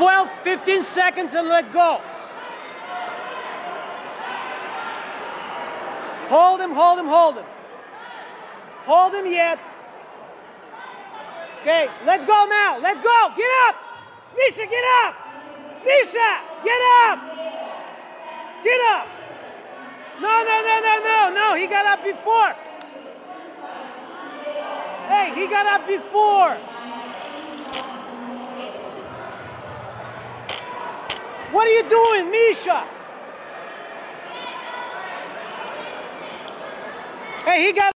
12, 15 seconds and let go. Hold him, hold him, hold him. Hold him yet. Okay, let go now. Let go. Get up. Misha, get up. Misha, get up. Get up. No, no, no, no, no, no. He got up before. Hey, he got up before. What are you doing, Misha? Hey, he got